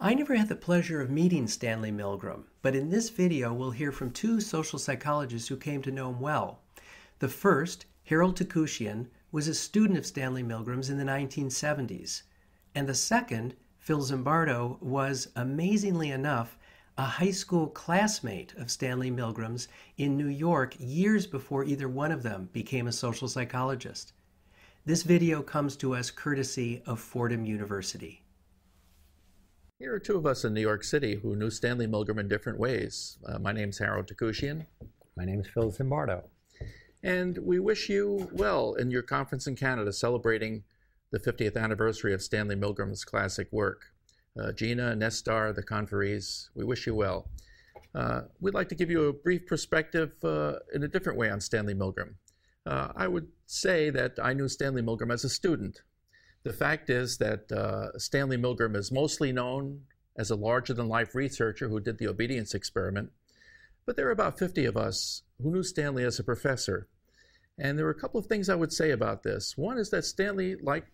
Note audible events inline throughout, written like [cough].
I never had the pleasure of meeting Stanley Milgram, but in this video we'll hear from two social psychologists who came to know him well. The first, Harold Takooshian, was a student of Stanley Milgram's in the 1970s. And the second, Phil Zimbardo, was, amazingly enough, a high school classmate of Stanley Milgram's in New York years before either one of them became a social psychologist. This video comes to us courtesy of Fordham University. Here are two of us in New York City who knew Stanley Milgram in different ways. Uh, my name's Harold Takooshian. My name is Phil Zimbardo. And we wish you well in your conference in Canada celebrating the 50th anniversary of Stanley Milgram's classic work. Uh, Gina, Nestar, the conferees, we wish you well. Uh, we'd like to give you a brief perspective uh, in a different way on Stanley Milgram. Uh, I would say that I knew Stanley Milgram as a student. The fact is that uh, Stanley Milgram is mostly known as a larger than life researcher who did the obedience experiment, but there are about 50 of us who knew Stanley as a professor. And there were a couple of things I would say about this. One is that Stanley, like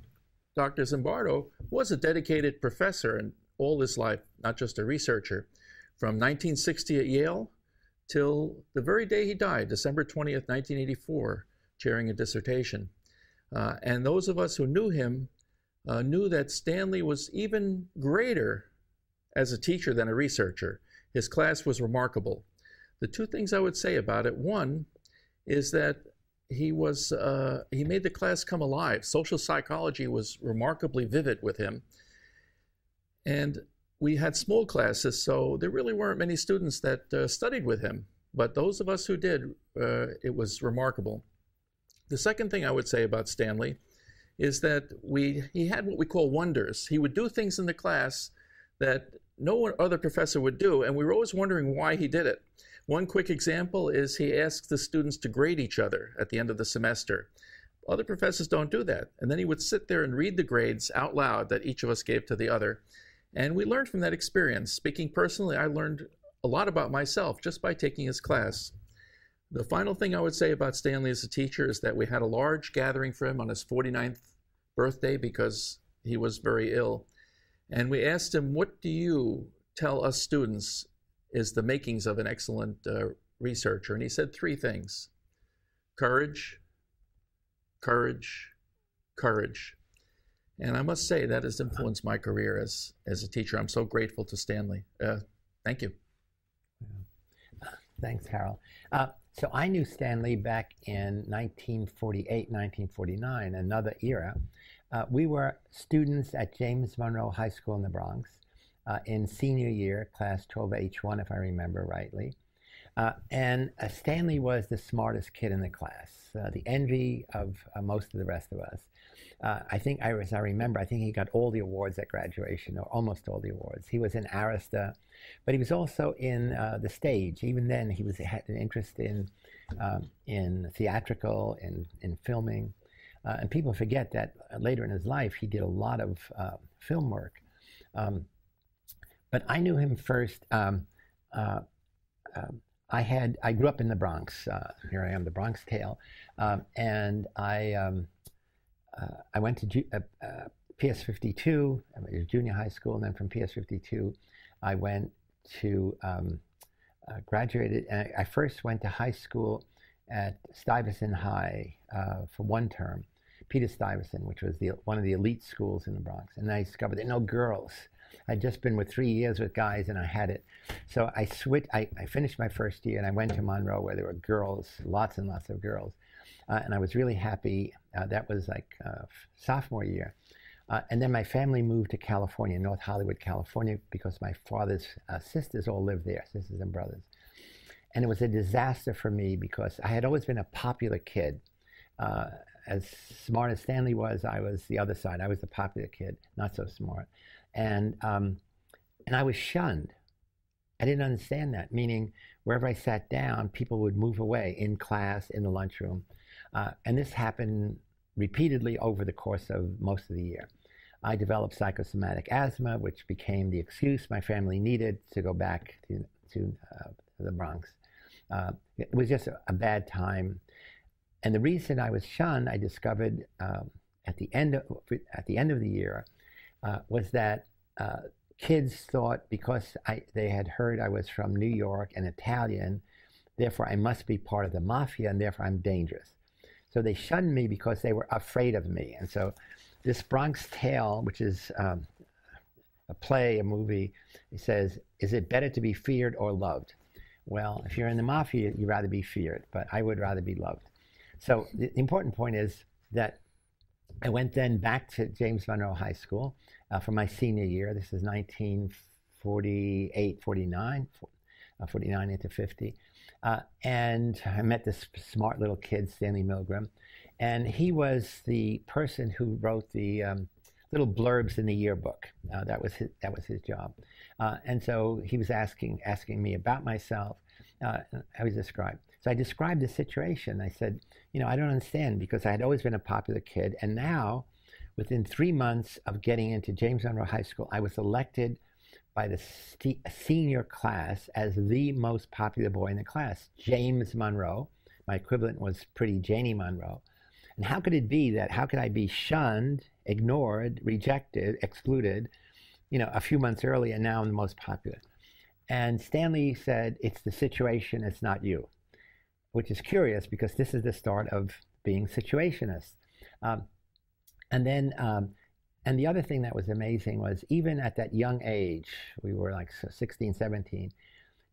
Dr. Zimbardo was a dedicated professor in all his life, not just a researcher. From 1960 at Yale till the very day he died, December 20th, 1984, chairing a dissertation. Uh, and those of us who knew him uh, knew that Stanley was even greater as a teacher than a researcher. His class was remarkable. The two things I would say about it one is that he was uh, he made the class come alive. Social psychology was remarkably vivid with him, and we had small classes, so there really weren't many students that uh, studied with him. But those of us who did, uh, it was remarkable. The second thing I would say about Stanley is that we he had what we call wonders. He would do things in the class that no other professor would do, and we were always wondering why he did it. One quick example is he asked the students to grade each other at the end of the semester. Other professors don't do that. And then he would sit there and read the grades out loud that each of us gave to the other. And we learned from that experience. Speaking personally, I learned a lot about myself just by taking his class. The final thing I would say about Stanley as a teacher is that we had a large gathering for him on his 49th birthday because he was very ill. And we asked him, What do you tell us students is the makings of an excellent uh, researcher. And he said three things courage, courage, courage. And I must say that has influenced my career as, as a teacher. I'm so grateful to Stanley. Uh, thank you. Thanks, Harold. Uh, so I knew Stanley back in 1948, 1949, another era. Uh, we were students at James Monroe High School in the Bronx uh, in senior year, class 12H1, if I remember rightly. Uh, and uh, Stanley was the smartest kid in the class, uh, the envy of uh, most of the rest of us. Uh, I think, I, as I remember, I think he got all the awards at graduation, or almost all the awards. He was in Arista, but he was also in the stage. Even then, he was had an interest in um, in theatrical, in in filming. and people forget that later in his life, he did a lot of film work. Um, but I knew him first. Um, uh, uh, I had I grew up in the Bronx. Uh, here I am, the Bronx Tale, um, and I um, uh, I went to Ju- uh, uh, PS 52, junior high school, and then from PS 52, I went to um, graduated. And I first went to high school at Stuyvesant High for one term, Peter Stuyvesant, which was the one of the elite schools in the Bronx, and I discovered there no girls. I'd just been with three years with guys and I had it. So I switched, I, I finished my first year and I went to Monroe where there were girls, lots and lots of girls. Uh, and I was really happy. Uh, that was like uh, sophomore year. Uh, and then my family moved to California, North Hollywood, California, because my father's uh, sisters all lived there, sisters and brothers. And it was a disaster for me because I had always been a popular kid. Uh, as smart as Stanley was, I was the other side. I was the popular kid, not so smart and um, and I was shunned. I didn't understand that. Meaning, wherever I sat down, people would move away in class, in the lunchroom, uh, and this happened repeatedly over the course of most of the year. I developed psychosomatic asthma, which became the excuse my family needed to go back to to uh, the Bronx. Uh, it was just a, a, bad time, and the reason I was shunned, I discovered um, at the end of at the end of the year uh, was that uh, kids thought because I, they had heard I was from New York and Italian, therefore I must be part of the mafia and therefore I'm dangerous. So they shunned me because they were afraid of me. And so this Bronx Tale, which is um, a play, a movie, it says, Is it better to be feared or loved? Well, if you're in the mafia, you'd rather be feared, but I would rather be loved. So the important point is that I went then back to James Monroe High School uh, for my senior year. This is 1948, 49, uh, 49 into 50. Uh, and I met this smart little kid, Stanley Milgram. And he was the person who wrote the um, little blurbs in the yearbook. Uh, that was his, that was his job. Uh, and so he was asking asking me about myself. Uh, I was described. So I described the situation. I said, you know, I don't understand because I had always been a popular kid, and now, within three months of getting into James Monroe High School, I was elected by the st- senior class as the most popular boy in the class, James Monroe. My equivalent was pretty Janie Monroe. And how could it be that, how could I be shunned, ignored, rejected, excluded, you know, a few months earlier, and now I'm the most popular? And Stanley said, it's the situation, it's not you, which is curious because this is the start of being situationist. Um, and then um, and the other thing that was amazing was even at that young age, we were like 16, 17,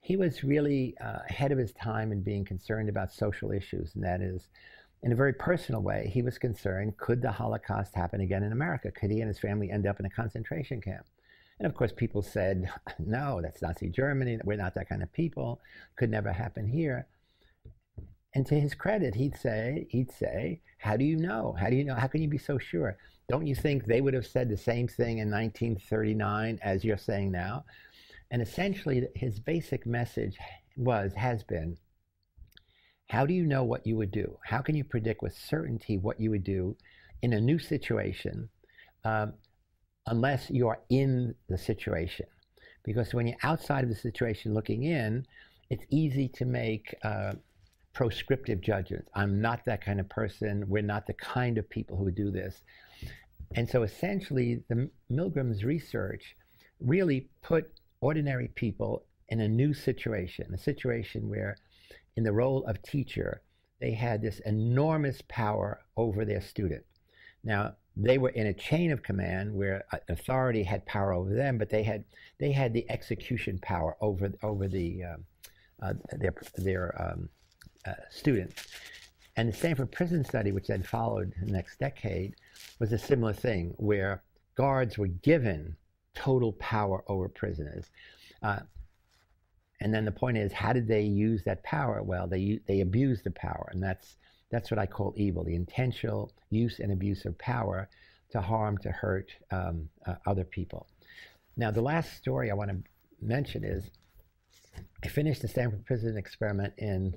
he was really uh, ahead of his time in being concerned about social issues. And that is, in a very personal way, he was concerned could the Holocaust happen again in America? Could he and his family end up in a concentration camp? And of course, people said, [laughs] no, that's Nazi Germany. We're not that kind of people. Could never happen here. And to his credit, he'd say, he'd say, how do you know? How do you know? How can you be so sure? Don't you think they would have said the same thing in 1939 as you're saying now? And essentially, his basic message was, has been, how do you know what you would do? How can you predict with certainty what you would do in a new situation um, unless you are in the situation? Because when you're outside of the situation looking in, it's easy to make uh, proscriptive judgments. I'm not that kind of person. We're not the kind of people who do this. And so essentially, the Milgram's research really put ordinary people in a new situation, a situation where, in the role of teacher, they had this enormous power over their student. Now, they were in a chain of command where authority had power over them, but they had they had the execution power over over the uh, uh, their their um, uh, students. And the Stanford Prison Study, which then followed the next decade, was a similar thing where guards were given total power over prisoners. Uh, and then the point is, how did they use that power? Well, they, they abused the power, and that's, that's what I call evil the intentional use and abuse of power to harm, to hurt um, uh, other people. Now, the last story I want to mention is I finished the Stanford Prison experiment in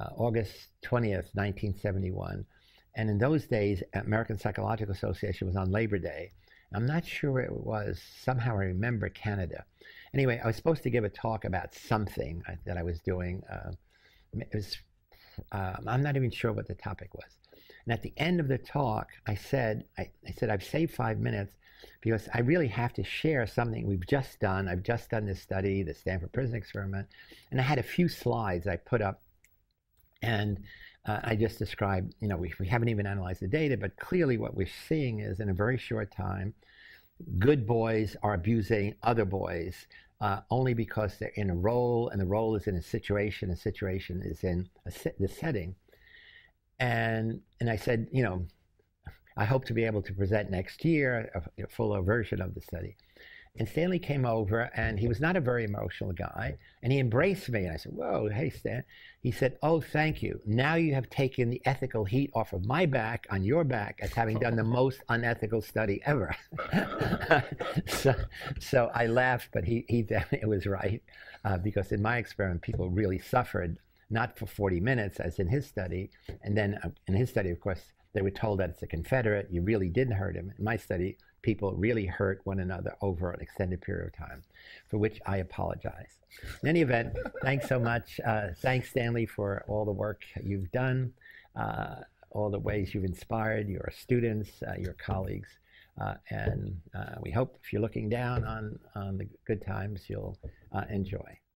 uh, August 20th, 1971. And in those days, American Psychological Association was on Labor Day. I'm not sure it was. Somehow I remember Canada. Anyway, I was supposed to give a talk about something that I was doing. Uh, it was, uh, I'm not even sure what the topic was. And at the end of the talk, I said, I, I said, I've saved five minutes because I really have to share something we've just done. I've just done this study, the Stanford Prison Experiment, and I had a few slides I put up and uh, I just described, you know, we, we haven't even analyzed the data, but clearly what we're seeing is in a very short time, good boys are abusing other boys uh, only because they're in a role, and the role is in a situation, a situation is in a the setting. And, and I said, you know, I hope to be able to present next year a, a fuller version of the study. And Stanley came over, and he was not a very emotional guy, and he embraced me. And I said, "Whoa, hey, Stan." He said, "Oh, thank you. Now you have taken the ethical heat off of my back on your back as having done the [laughs] most unethical study ever." [laughs] so, so I laughed, but he he it [laughs] was right uh, because in my experiment, people really suffered not for 40 minutes as in his study, and then uh, in his study, of course, they were told that it's a Confederate. You really didn't hurt him. In my study, people really hurt one another over an extended period of time, for which I apologize. In any event, thanks so much. Uh, thanks, Stanley, for all the work you've done, uh, all the ways you've inspired your students, uh, your colleagues. Uh, and uh, we hope if you're looking down on, on the good times, you'll uh, enjoy.